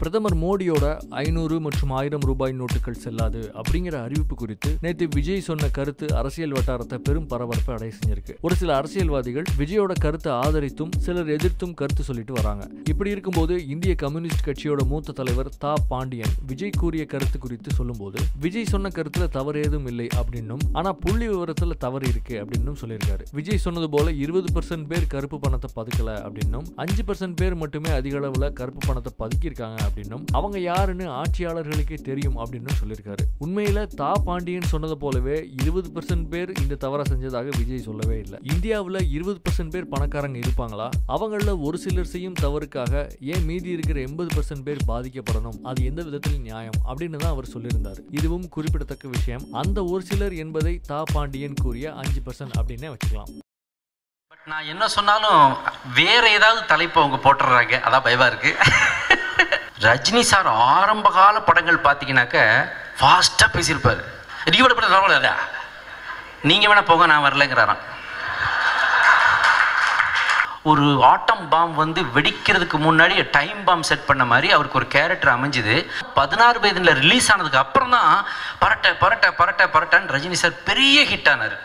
பிரதமர் மோடியோட ஐநூறு மற்றும் ஆயிரம் ரூபாய் நோட்டுகள் செல்லாது அப்படிங்கிற அறிவிப்பு குறித்து நேற்று விஜய் சொன்ன கருத்து அரசியல் வட்டாரத்தை பெரும் பரபரப்பை அடைய செஞ்சிருக்கு. ஒரு சில அரசியல்வாதிகள் விஜயோட கருத்தை ஆதரித்தும் சிலர் எதிர்த்தும் கருத்து சொல்லிட்டு வராங்க. இப்படி இருக்கும்போது இந்திய கம்யூனிஸ்ட் கட்சியோட மூத்த தலைவர் தா பாண்டியன் விஜய் கூறிய கருத்து குறித்து சொல்லும்போது விஜய் சொன்ன கருத்துல தவறு ஏதும் இல்லை அப்படின்னும் ஆனா புள்ளி விவரத்துல தவறு இருக்கு அப்படின்னும் சொல்லியிருக்காரு. விஜய் சொன்னது போல இருபது பர்சன்ட் பேர் கருப்பு பணத்தை பதுக்கல அப்படின்னும் அஞ்சு பர்சன்ட் பேர் மட்டுமே அதிக அளவுல கருப்பு பணத்தை பதுக்கியிருக்காங்க அப்படின்னும் அவங்க யாருன்னு ஆட்சியாளர்களுக்கே தெரியும் அப்படின்னு சொல்லியிருக்காரு. உண்மையில தா பாண்டியன் சொன்னது போலவே இருபது பர்சன்ட் பேர் இந்த தவறை செஞ்சதாக விஜய் சொல்லவே இல்லை. இந்தியாவில் இருபது பர்சன்ட் பேர் பணக்காரங்க இருப்பாங்களா? அவங்கள ஒரு சிலர் செய்யும் தவறுக்காக ஏன் மீதி இருக்கிற எண்பது பர்சன்ட் பேர் பாதிக்கப்படணும்? அது எந்த விதத்தில் நியாயம் அப்படின்னு தான் அவர் சொல்லியிருந்தார். இதுவும் குறிப்பிடத்தக்க விஷயம். அந்த ஒரு சிலர் என்பதை தா பாண்டியன் கூறிய அஞ்சு பர்சன்ட் அப்படின்னே வச்சுக்கலாம். பட் நான் என்ன சொன்னாலும் வேற ஏதாவது தலைப்பு அவங்க போட்டுடுறாங்க அதான் பயமா இருக்கு. ரஜினி சார் ஆரம்ப கால படங்கள் பார்த்தீங்கன்னாக்க ஃபாஸ்ட்டாக பேசியிருப்பார். ரீவோட படம் வரக்கூடாதா நீங்கள் வேணால் போக நான் வரலங்கிறாராம். ஒரு ஆட்டம் பாம் வந்து வெடிக்கிறதுக்கு முன்னாடி டைம் பாம் செட் பண்ண மாதிரி அவருக்கு ஒரு கேரக்டர் அமைஞ்சுது. பதினாறு வயதில் ரிலீஸ் ஆனதுக்கு அப்புறம் தான் பரட்ட பரட்ட பரட்ட பரட்டன்னு ரஜினி சார் பெரிய ஹிட் ஆனார்.